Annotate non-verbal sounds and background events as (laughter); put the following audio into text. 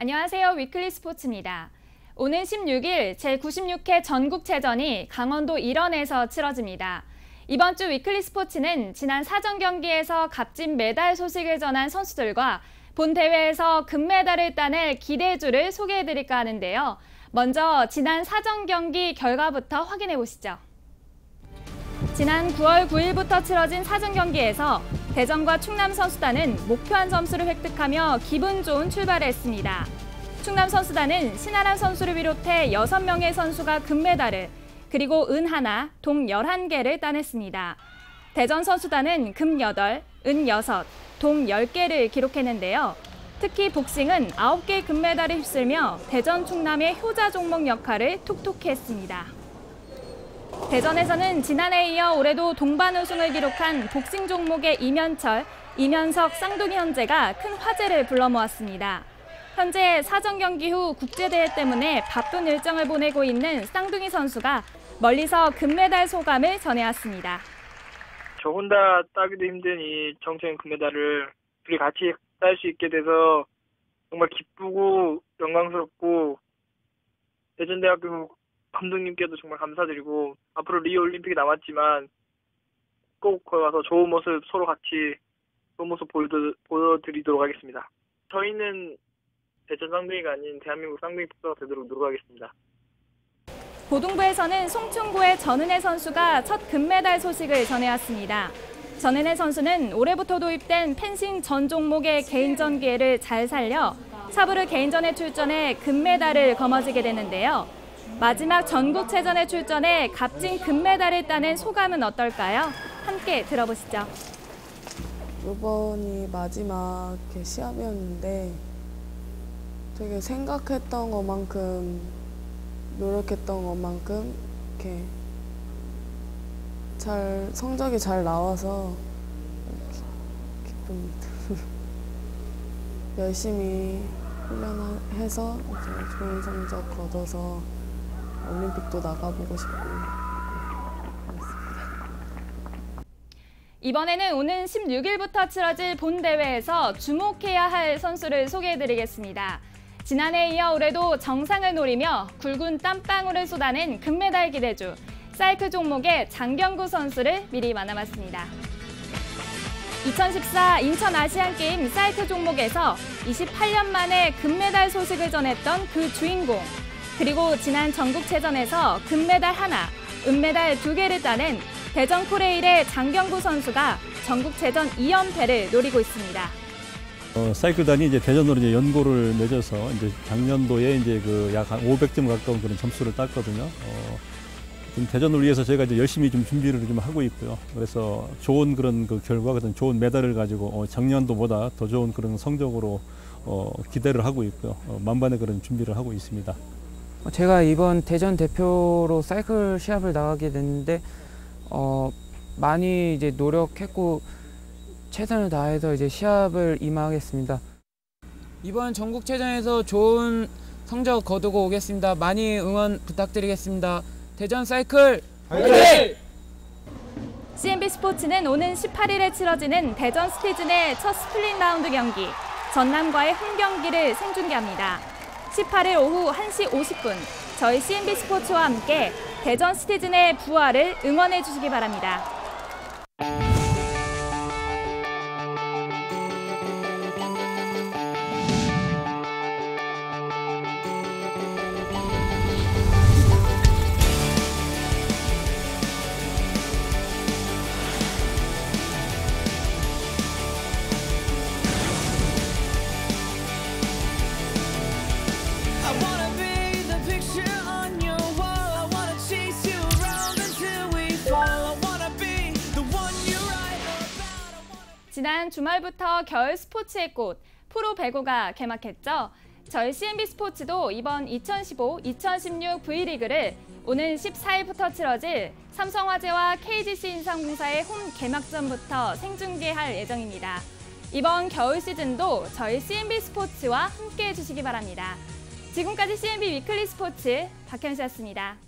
안녕하세요. 위클리 스포츠입니다. 오는 16일 제96회 전국체전이 강원도 일원에서 치러집니다. 이번 주 위클리 스포츠는 지난 사전 경기에서 값진 메달 소식을 전한 선수들과 본 대회에서 금메달을 따낼 기대주를 소개해드릴까 하는데요. 먼저 지난 사전 경기 결과부터 확인해 보시죠. 지난 9월 9일부터 치러진 사전 경기에서 대전과 충남 선수단은 목표한 점수를 획득하며 기분 좋은 출발을 했습니다. 충남 선수단은 신아람 선수를 비롯해 6명의 선수가 금메달을 그리고 은 하나, 동 11개를 따냈습니다. 대전 선수단은 금 8, 은 6, 동 10개를 기록했는데요. 특히 복싱은 9개의 금메달을 휩쓸며 대전 충남의 효자 종목 역할을 톡톡히 했습니다. 대전에서는 지난해에 이어 올해도 동반 우승을 기록한 복싱 종목의 이면철, 이면석, 쌍둥이 현재가 큰 화제를 불러 모았습니다. 현재 사전 경기 후 국제대회 때문에 바쁜 일정을 보내고 있는 쌍둥이 선수가 멀리서 금메달 소감을 전해왔습니다. 저 혼자 따기도 힘든 이 정체인 금메달을 둘이 같이 딸 수 있게 돼서 정말 기쁘고 영광스럽고 대전대학교 감독님께도 정말 감사드리고 앞으로 리오 올림픽이 남았지만 꼭 거기 가서 좋은 모습 서로 같이 좋은 모습 보여드리도록 하겠습니다. 저희는 대전 쌍둥이가 아닌 대한민국 쌍둥이 폭사가 되도록 노력하겠습니다. 고등부에서는 송충고의 전은혜 선수가 첫 금메달 소식을 전해왔습니다. 전은혜 선수는 올해부터 도입된 펜싱 전 종목의 개인전 기회를 잘 살려 사부르 개인전에 출전해 금메달을 거머쥐게 됐는데요. 마지막 전국체전에 출전해 값진 금메달을 따낸 소감은 어떨까요? 함께 들어보시죠. 이번이 마지막 시합이었는데 되게 생각했던 것만큼 노력했던 것만큼 이렇게 잘 성적이 잘 나와서 기쁩니다. (laughs) 열심히 훈련해서 좋은 성적 거둬서 올림픽도 나가보고 싶고 이번에는 오는 16일부터 치러질 본 대회에서 주목해야 할 선수를 소개해드리겠습니다. 지난해에 이어 올해도 정상을 노리며 굵은 땀방울을 쏟아낸 금메달 기대주 사이클 종목의 장병구 선수를 미리 만나봤습니다. 2014 인천 아시안게임 사이클 종목에서 28년 만에 금메달 소식을 전했던 그 주인공 그리고 지난 전국체전에서 금메달 하나, 은메달 두 개를 따낸 대전 코레일의 장병구 선수가 전국체전 2연패를 노리고 있습니다. 어, 사이클단이 이제 대전으로 이제 연고를 맺어서 이제 작년도에 이제 그 약 한 500점 가까운 그런 점수를 땄거든요. 어, 대전을 위해서 저희가 이제 열심히 좀 준비를 좀 하고 있고요. 그래서 좋은 그런 그 결과, 그런 좋은 메달을 가지고 어, 작년도보다 더 좋은 그런 성적으로 어, 기대를 하고 있고요. 어, 만반의 그런 준비를 하고 있습니다. 제가 이번 대전 대표로 사이클 시합을 나가게 됐는데 어, 많이 이제 노력했고 최선을 다해서 이제 시합을 임하겠습니다. 이번 전국체전에서 좋은 성적 거두고 오겠습니다. 많이 응원 부탁드리겠습니다. 대전 사이클 화이팅! CNB 스포츠는 오는 18일에 치러지는 대전 스티즌의 첫 split 라운드 경기 전남과의 홈 경기를 생중계합니다. 18일 오후 1시 50분 저희 CNB 스포츠와 함께 대전 스티즌의 부활을 응원해 주시기 바랍니다. 지난 주말부터 겨울 스포츠의 꽃 프로 배구가 개막했죠. 저희 CNB 스포츠도 이번 2015-2016 V리그를 오는 14일부터 치러질 삼성화재와 KGC 인삼공사의 홈 개막전부터 생중계할 예정입니다. 이번 겨울 시즌도 저희 CNB 스포츠와 함께 해 주시기 바랍니다. 지금까지 CNB 위클리 스포츠 박현수였습니다.